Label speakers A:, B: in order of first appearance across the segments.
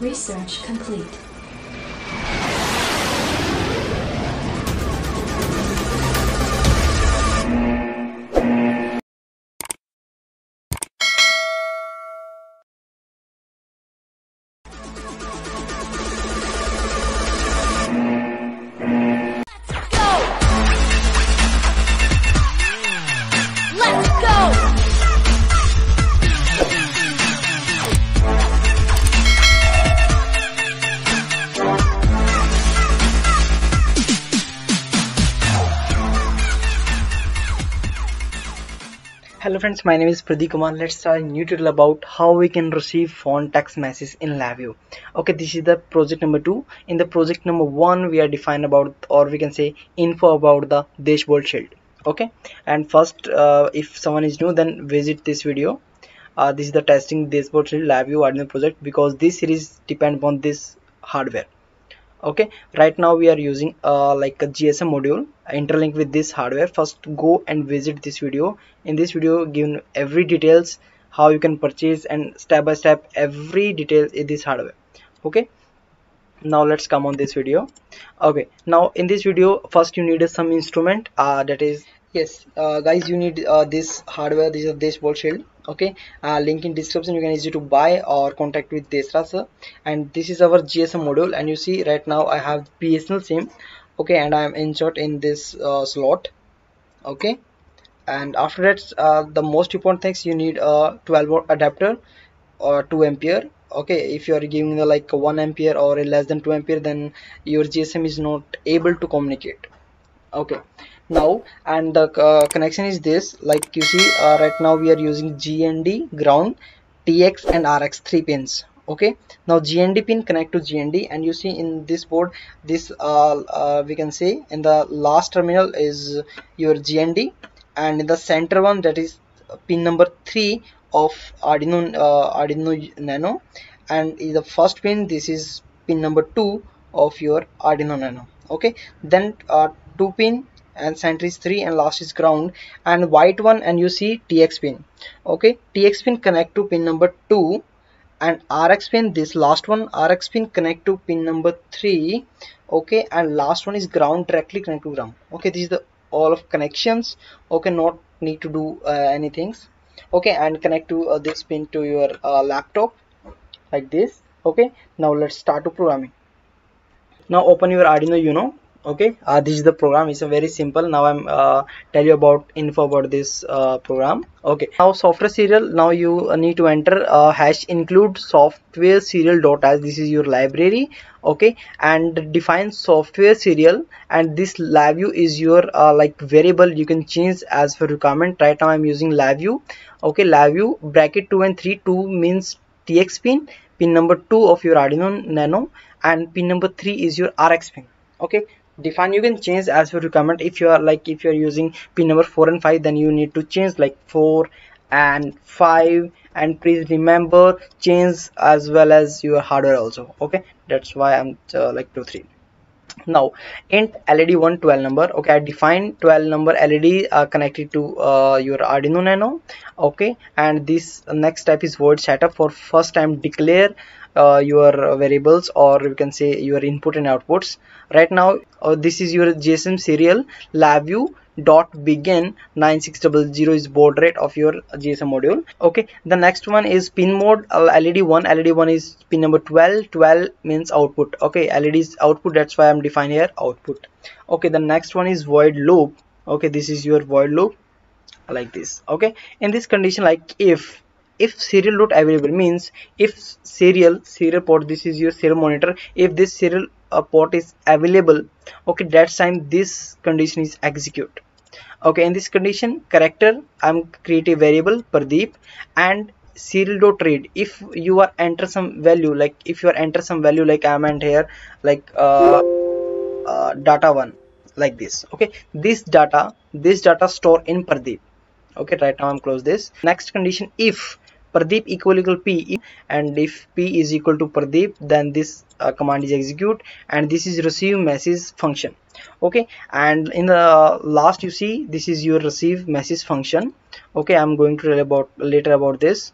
A: Research complete.
B: Hello friends, my name is Pardeep Kumar. Let's start a new tutorial about how we can receive font text messages in LabVIEW. Okay, this is the project number two. In the project number one, we are defined about or we can say info about the Deshbot shield. Okay, and first, uh, if someone is new, then visit this video. Uh, this is the testing Deshbot shield LabVIEW Arduino project because this series depend upon this hardware okay right now we are using uh, like a GSM module interlink with this hardware. First go and visit this video. In this video given every details how you can purchase and step by step every detail in this hardware. Okay now let's come on this video. Okay now in this video first you need some instrument uh, that is yes uh, guys you need uh, this hardware this is this Deshbot shield okay? Uh, link in description you can easy to buy or contact with Desh Raj sir. And this is our GSM module. And you see right now I have BSNL SIM okay? And I am insert in this uh, slot. Okay? And after that uh, the most important things you need a 12 volt adapter or 2 ampere. Okay? If you are giving the like 1 ampere or less than 2 ampere then your GSM is not able to communicate. Okay now. And the uh, connection is this. Like you see uh, right now we are using GND ground TX and RX three pins. Okay? Now GND pin connect to GND and you see in this board this uh, uh, we can say in the last terminal is your GND and in the center one that is pin number 3 of Arduino uh, Arduino Nano. And in the first pin this is pin number 2 of your Arduino Nano. Okay? Then uh, 2 pin and center is 3 and last is ground and white one and you see TX pin. Okay TX pin connect to pin number 2 and RX pin this last one RX pin connect to pin number 3 okay and last one is ground directly connect to ground okay this is the all of connections. Okay not need to do uh, anything okay and connect to uh, this pin to your uh, laptop like this. Okay now let's start to programming. Now open your Arduino Uno okay uh, this is the program. It's a very simple. Now i'm uh, tell you about info about this uh, program. Okay now software serial now you need to enter uh, hash include software serial dot as this is your library. Okay and define software serial and this LabVIEW is your uh, like variable you can change as per requirement. Right now i'm using LabVIEW okay LabVIEW bracket 2 and 3 2 means tx pin pin number 2 of your arduino nano and pin number 3 is your rx pin. Okay define you can change as per requirement if you are like if you are using pin number 4 and 5 then you need to change like 4 and 5 and please remember change as well as your hardware also okay? That's why i'm uh, like 2 3 now int led 1 12 number okay? I define 12 number led uh, connected to uh, your arduino nano okay? And this next step is void setup. For first time declare uh, your variables or you can say your input and outputs. Right now uh, this is your gsm serial labview dot begin 9600 is baud rate of your gsm module. Okay the next one is pin mode uh, led 1 led 1 is pin number 12 12 means output. Okay led is output. That's why i'm defining here output. Okay the next one is void loop. Okay this is your void loop like this. Okay in this condition like if if serial not available means if serial serial port this is your serial monitor if this serial uh, port is available okay that time this condition is execute. Okay in this condition character i'm create a variable pradeep and serial dot read. If you are enter some value like if you are enter some value like i'm and here like uh, uh, data one like this okay? This data this data store in pradeep. Okay right now i'm close this. Next condition if Pradeep equal equal P. And if P is equal to Pradeep then this uh, command is execute and this is receive message function. Okay? And in the last you see this is your receive message function. Okay? I'm going to tell about later about this.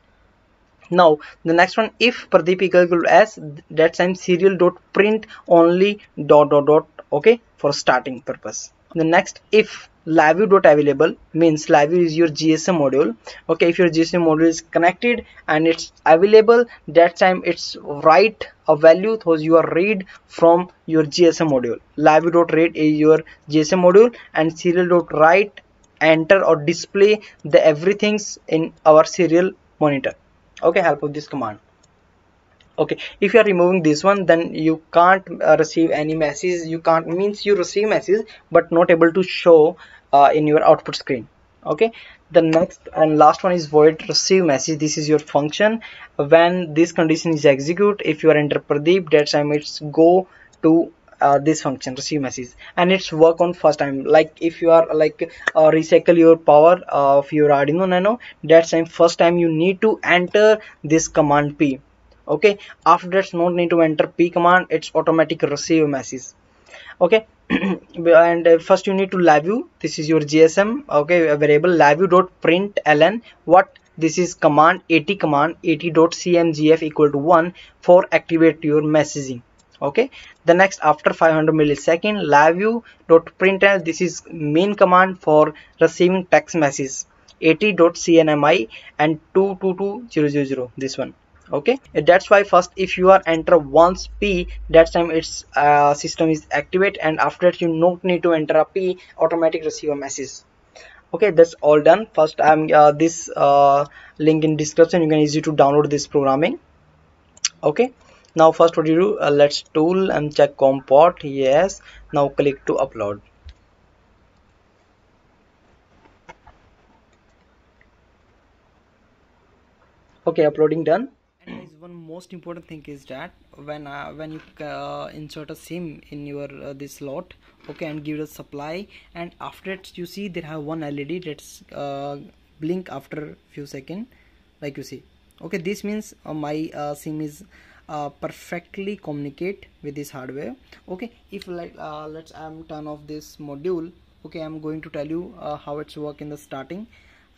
B: Now the next one if pradeep equal to s that time serial dot print only dot dot dot okay? For starting purpose. The next if LabVIEW dot available means LabVIEW is your gsm module. Okay if your gsm module is connected and it's available that time it's write a value those you are read from your gsm module. LabVIEW dot read is your gsm module and serial dot write enter or display the everything's in our serial monitor. Okay help of this command okay if you are removing this one then you can't uh, receive any message. You can't means you receive message but not able to show uh, in your output screen. Okay the next and last one is void receive message. This is your function. When this condition is execute if you are enter pradeep that time it's go to uh, this function receive message. And it's work on first time. Like if you are like uh, recycle your power of your arduino nano that time first time you need to enter this command p okay? After that no need to enter p command. It's automatic receive message. Okay? And uh, first you need to LabVIEW this is your gsm okay? Variable LabVIEW dot print ln. What? This is command at command at dot cmgf equal to 1 for activate your messaging. Okay? The next after 500 millisecond LabVIEW dot print this is main command for receiving text message. At dot cnmi and 222000 this one okay? That's why first if you are enter once p that time its uh, system is activate and after that you don't need to enter a p automatic receive a message. Okay? That's all done. First i'm uh, this uh, link in description. You can easy to download this programming. Okay? Now first what you do? Uh, let's tool and check com port yes. Now click to upload. Okay uploading done one most important thing is that when uh, when you uh, insert a sim in your uh, this slot okay and give the supply and after it you see there have one led that's uh, blink after few seconds like you see. Okay this means uh, my uh, sim is perfectly communicate with this hardware. Okay if like let's i'm turn off this module okay i'm going to tell you how it's work in the starting.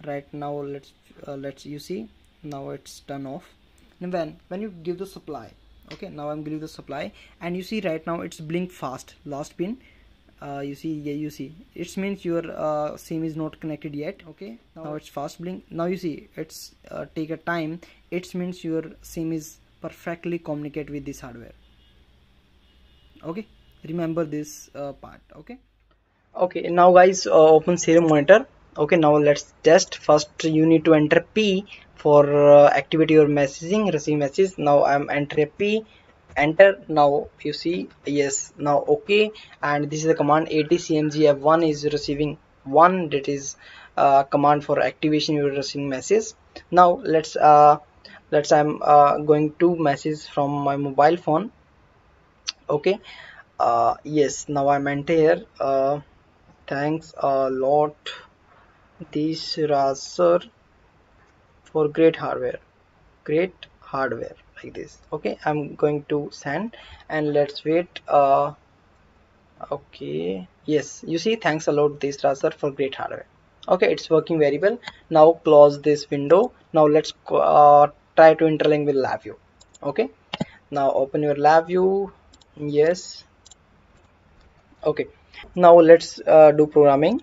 B: Right now let's let's you see now it's turn off when when you give the supply okay now i'm giving the supply and you see right now it's blink fast last pin uh, you see yeah you see. It means your uh, sim is not connected yet okay? Now, now it's fast blink. Now you see it's uh, take a time. It means your sim is perfectly communicate with this hardware. Okay? Remember this uh, part okay? Okay now guys uh, open serial monitor okay now let's test. First you need to enter p for uh, activate your messaging receive message. Now i'm enter p. Enter. Now you see yes. Now okay. And this is the command atcmgf1 is receiving one. That is uh, command for activation your receiving message. Now let's uh, let's i'm uh, going to message from my mobile phone. Okay. Uh, yes. Now i'm enter here. Uh, thanks a lot Desh Raj sir for great hardware. Great hardware like this. Okay i'm going to send and let's wait uh okay. Yes you see thanks a lot Desh Raj sir for great hardware. Okay it's working very well. Now close this window. Now let's uh, try to interlink with LabVIEW okay now open your LabVIEW yes. Okay now let's uh, do programming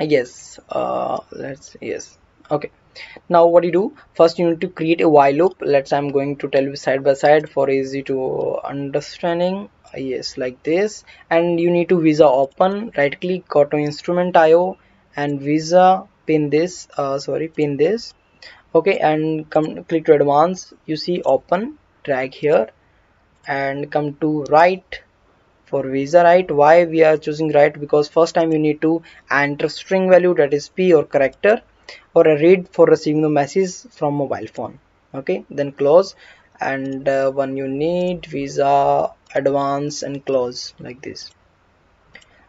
B: yes uh, let's yes. Okay. Now what you do? First you need to create a while loop. Let's i'm going to tell you side by side for easy to understanding. Yes like this. And you need to visa open. Right click go to instrument io and visa pin this uh, sorry pin this. Okay and come click to advance. You see open drag here. And come to write for visa write why we are choosing write because first time you need to enter string value that is p or character or a read for receiving the message from mobile phone. Okay? Then close. And uh, when you need visa advance and close like this.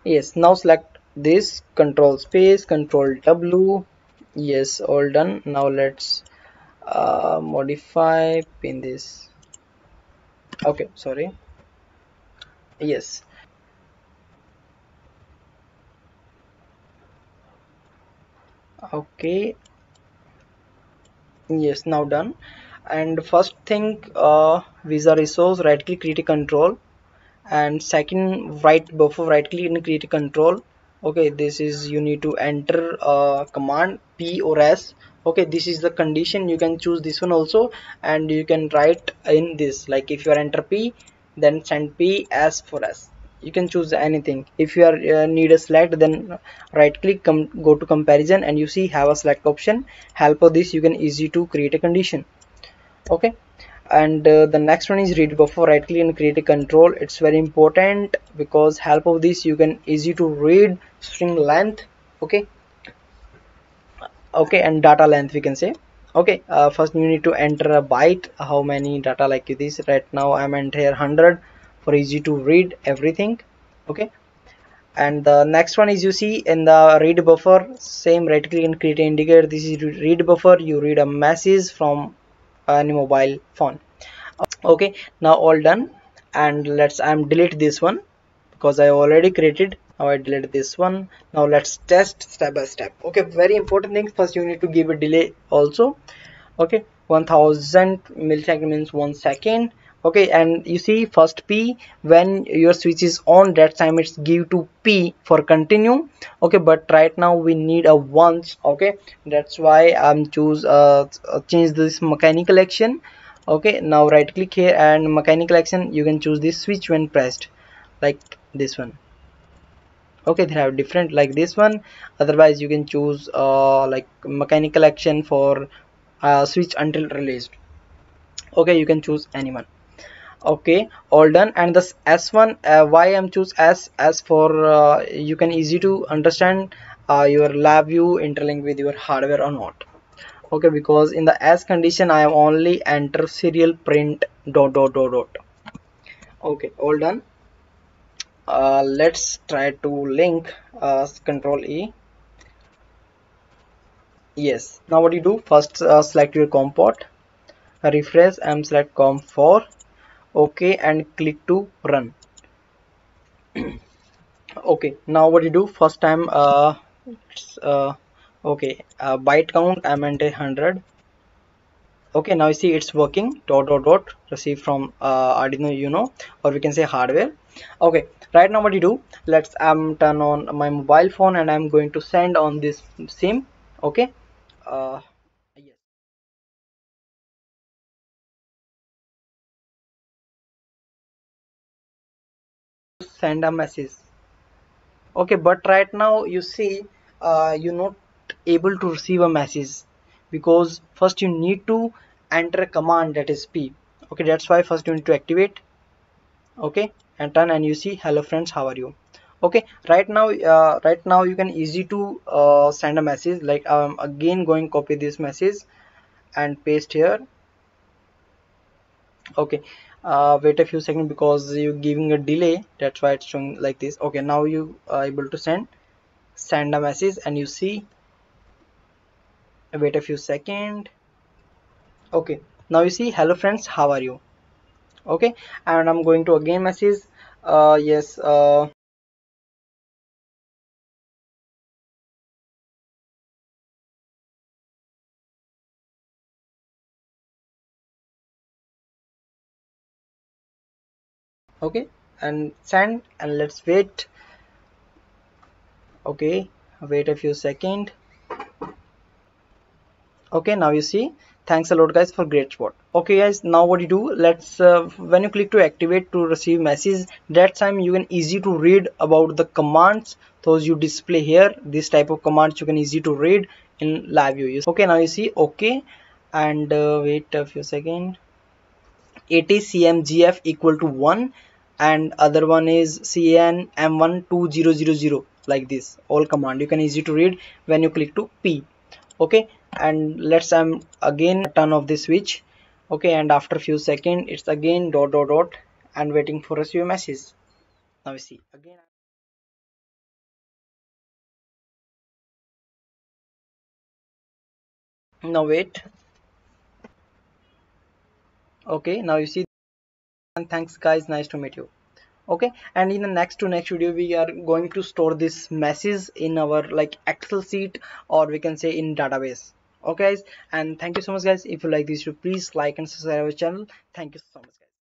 B: Yes now select this. Control space control w. Yes all done. Now let's uh, modify pin this. Okay sorry yes. Okay. Yes now done. And first thing uh, visa resource right click create control. And second right buffer right click and create control. Okay this is you need to enter a command p or s. Okay this is the condition. You can choose this one also. And you can write in this like if you are enter p then send p as for us you can choose anything. If you are uh, need a select then right click come go to comparison and you see have a select option. Help of this you can easy to create a condition. Okay? And uh, the next one is read buffer right click and create a control. It's very important because help of this you can easy to read string length. Okay? Okay and data length we can say okay uh, first you need to enter a byte. How many data like this? Right now i'm enter 100 for easy to read everything. Okay. And the next one is you see in the read buffer same right click and create indicator. This is read buffer. You read a message from any mobile phone. Okay now all done. And let's i'm delete this one because i already created now i delete this one. Now let's test step by step. Okay very important thing. First you need to give a delay also. Okay 1000 millisecond means one second. Okay and you see first p when your switch is on that time it's give to p for continue. Okay but right now we need a once. Okay that's why i'm choose uh change this mechanical action. Okay now right click here and mechanical action you can choose this switch when pressed like this one okay they have different like this one. Otherwise you can choose uh, like mechanical action for uh, switch until released. Okay you can choose anyone okay all done. And this s1 uh, why i'm choose s? As for uh, you can easy to understand uh, your LabVIEW interlink with your hardware or not. Okay because in the s condition i have only enter serial print dot dot dot dot. Okay all done uh, let's try to link uh, control e. Yes. Now what you do? First uh, select your com port. Refresh and select com4 okay and click to run. Okay now what you do? First time uh, uh okay uh, byte count i'm at 100 okay now you see it's working. Dot dot dot. Receive from uh, arduino uno or we can say hardware okay right now what you do let's um turn on my mobile phone and i'm going to send on this sim okay? Uh send a message. Okay but right now you see uh, you're not able to receive a message because first you need to enter a command that is p. Okay that's why first you need to activate. Okay and turn and you see hello friends how are you? Okay right now uh, right now you can easy to uh, send a message like I'm again going copy this message and paste here. Okay uh, wait a few seconds because you're giving a delay that's why it's showing like this. Okay now you are able to send send a message and you see. Wait a few seconds. Okay now you see hello friends how are you okay. And i'm going to again message uh yes uh okay. And send and let's wait. Okay. Wait a few seconds okay. Now you see thanks a lot guys for great spot. Okay guys now what you do? Let's uh, when you click to activate to receive message that time you can easy to read about the commands. Those you display here this type of commands you can easy to read in LabVIEW. Okay now you see okay and uh, wait a few second. seconds ATCMGF equal to 1 and other one is CAN M12000 like this. All command you can easy to read when you click to P. Okay and let's um again turn off the switch. Okay and after a few seconds it's again dot dot dot and waiting for a few message now we see. Again. Now wait. Okay now you see. And thanks guys. Nice to meet you. Okay and in the next to next video we are going to store this message in our like excel sheet or we can say in database okay guys and thank you so much guys if you like this video please like and subscribe our channel thank you so much guys.